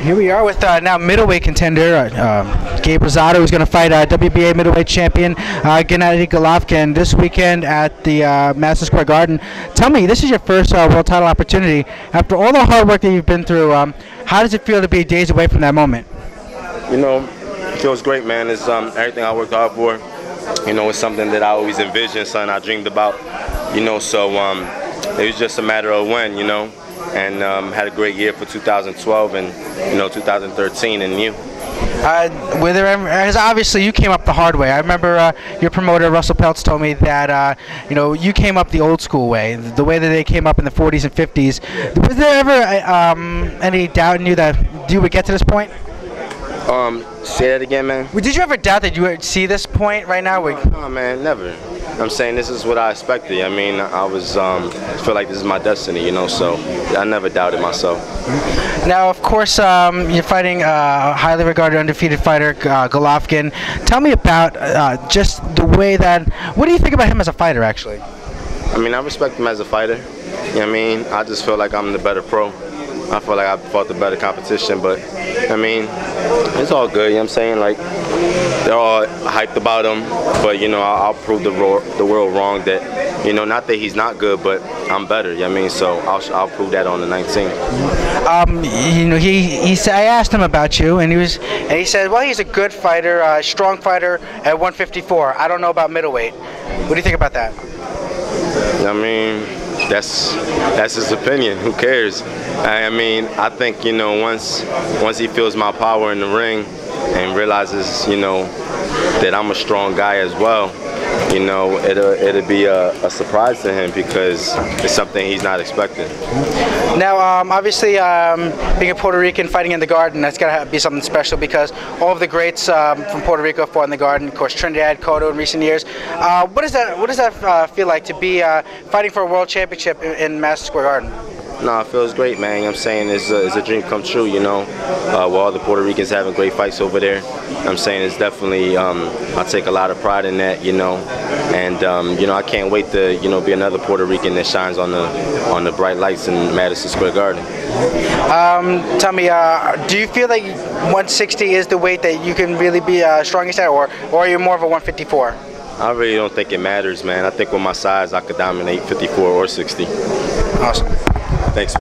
Here we are with uh, now middleweight contender uh, um, Gabe Rosado, who's going to fight uh, WBA middleweight champion uh, Gennady Golovkin this weekend at the uh, Madison Square Garden. Tell me, this is your first uh, world title opportunity. After all the hard work that you've been through, um, how does it feel to be days away from that moment? You know, it feels great, man. It's um, everything I worked hard for. You know, it's something that I always envisioned, something I dreamed about. You know, so um, it was just a matter of when. You know and um, had a great year for 2012 and you know 2013 and you. Uh, were there ever, as obviously you came up the hard way. I remember uh, your promoter Russell Peltz told me that uh, you know you came up the old school way, the way that they came up in the 40s and 50s. Was there ever uh, um, any doubt in you that you would get to this point? Um, say that again, man. Did you ever doubt that you would see this point right now? No, no, man, never. I'm saying this is what I expected. I mean, I was um, feel like this is my destiny, you know. So I never doubted myself. Now, of course, um, you're fighting a highly regarded undefeated fighter, uh, Golovkin. Tell me about uh, just the way that. What do you think about him as a fighter, actually? I mean, I respect him as a fighter. You know what I mean? I just feel like I'm the better pro. I feel like I fought the better competition, but I mean, it's all good. You know what I'm saying? Like they're all hyped about him, but you know, I'll, I'll prove the, the world wrong that you know, not that he's not good, but I'm better. You know what I mean? So I'll, I'll prove that on the 19th. Um, you know, he he said I asked him about you, and he was and he said, well, he's a good fighter, uh, strong fighter at 154. I don't know about middleweight. What do you think about that? I mean that's that's his opinion. Who cares? I mean, I think you know once once he feels my power in the ring and realizes you know that I'm a strong guy as well, you know, it'll, it'll be a, a, surprise to him because it's something he's not expecting. Now, um, obviously, um, being a Puerto Rican fighting in the Garden, that's got to be something special because all of the greats um, from Puerto Rico fought in the Garden. Of course, Trinidad, Cotto in recent years. Uh, what does that What does that uh, feel like to be uh, fighting for a world championship in, in Madison Square Garden? No, it feels great, man. You know I'm saying it's a, it's a dream come true, you know. Uh, while all the Puerto Ricans having great fights over there, I'm saying it's definitely, um, I take a lot of pride in that, you know. And, um, you know, I can't wait to, you know, be another Puerto Rican that shines on the on the bright lights in Madison Square Garden. Um, tell me, uh, do you feel like 160 is the weight that you can really be uh, strongest at, or, or are you more of a 154? I really don't think it matters, man. I think with my size, I could dominate 54 or 60. Awesome. Thanks.